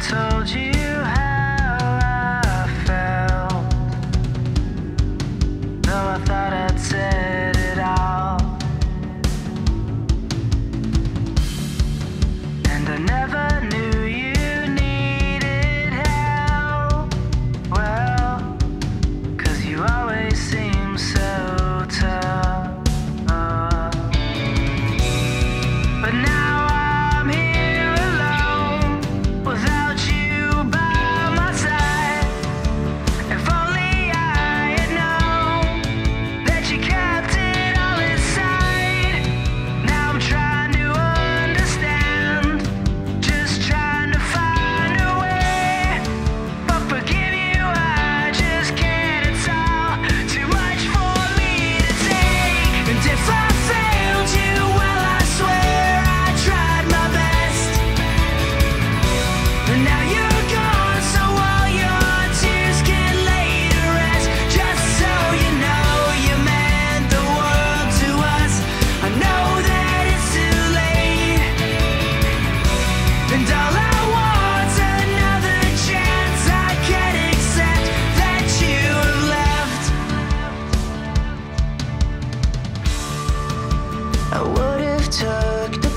told you I would have took